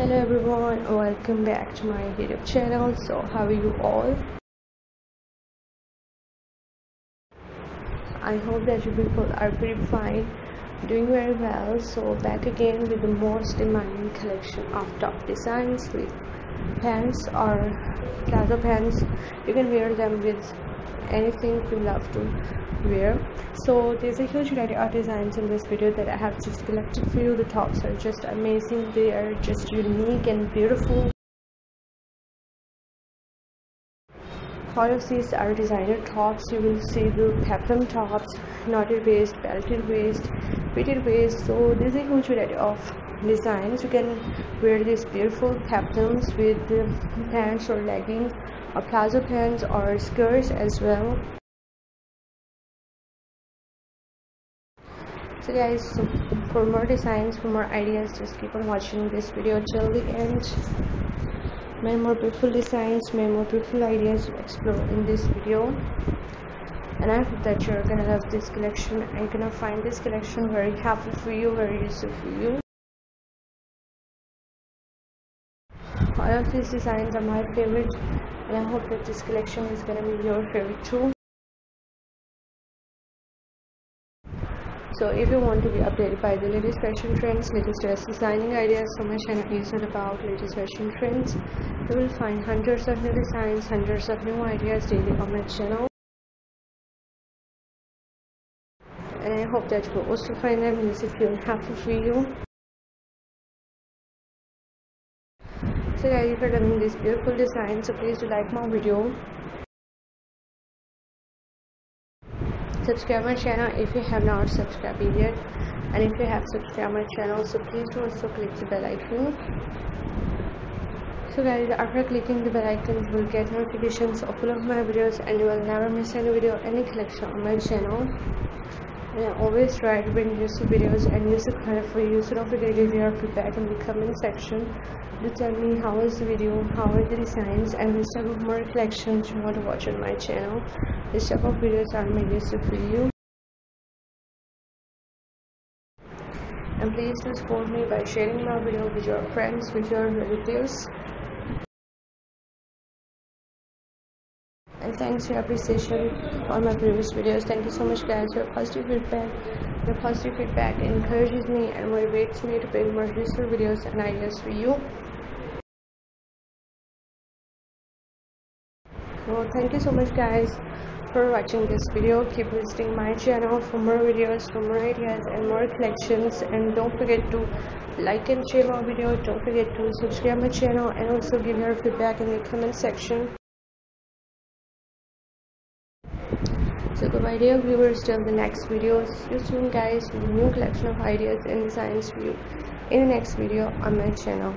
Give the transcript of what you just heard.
hello everyone welcome back to my youtube channel. So how are you all? I hope that you people are pretty fine doing very well. So back again with the most demanding collection of top designs. With pants or plazo pants you can wear them with anything you love to wear. So there's a huge variety of designs in this video that i have just collected for you. The tops are just amazing. They are just unique and beautiful. All of these are designer tops you will see the peplum tops knotted waist belted waist fitted waist. So there's a huge variety of designs. You can wear these beautiful peplums with pants or leggings or plazo pants or skirts as well. So guys so for more designs for more ideas just keep on watching this video till the end. Many more beautiful designs many more beautiful ideas to explore in this video. And i hope that you're gonna love this collection. And gonna find this collection very helpful for you very useful for you of these designs are my favorite and i hope that this collection is gonna be your favorite too. So if you want to be updated by the latest fashion trends latest dress designing ideas so my channel is all about latest fashion trends you will find hundreds of new designs hundreds of new ideas daily on my channel. And i hope that you will also find them. Useful and helpful for you so guys if you're loving this beautiful design so please do like my video. Subscribe my channel if you have not subscribed yet. And if you have subscribed my channel so please do also click the bell icon. So guys after clicking the bell icon you will get notifications of all of my videos and you will never miss any video any collection on my channel always try to bring useful videos and useful content for you so don't forget to leave your feedback in the comment section to tell me how is the video how are the designs and which type of more collections you want to watch on my channel. This type of videos are made useful for you. And please do support me by sharing my video with your friends with your relatives and thanks for your appreciation on my previous videos. Thank you so much guys. Your positive feedback your positive feedback encourages me and motivates me to bring more useful videos and ideas for you. Well thank you so much guys for watching this video. Keep visiting my channel for more videos for more ideas and more collections. And don't forget to like and share my video don't forget to subscribe my channel and also give your feedback in the comment section so goodbye dear viewers till the next video. See you soon guys with a new collection of ideas in designs for you in the next video on my channel